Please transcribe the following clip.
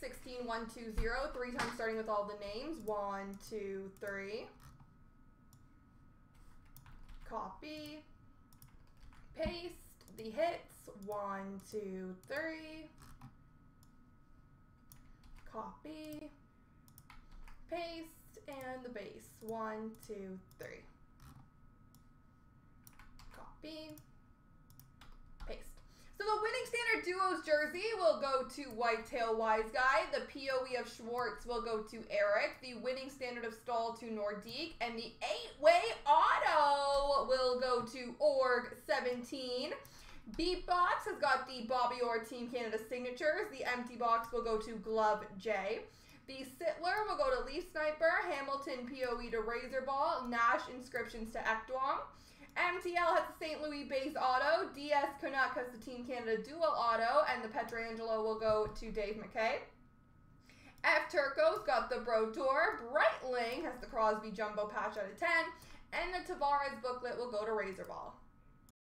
16, 1, 2, 0. Three times starting with all the names. 1, 2, 3. Copy. Paste the hits. 1, 2, 3. Copy. Paste. And the base. 1, 2, 3. Copy. Duos jersey will go to Whitetail Wise Guy. The POE of Schwartz will go to Eric. The winning standard of Staal to Nordique. And the eight-way auto will go to Org 17. Beatbox has got the Bobby Orr Team Canada signatures. The empty box will go to Glove J. The Sittler will go to Leaf Sniper. Hamilton POE to Razorball. Nash inscriptions to Ekdwong. MTL has the St. Louis base auto. DS Canuck has the Team Canada dual auto. And the Pietrangelo will go to Dave McKay. F Turco's got the Brodeur. Breitling has the Crosby Jumbo patch out of 10. And the Tavares booklet will go to Razorball.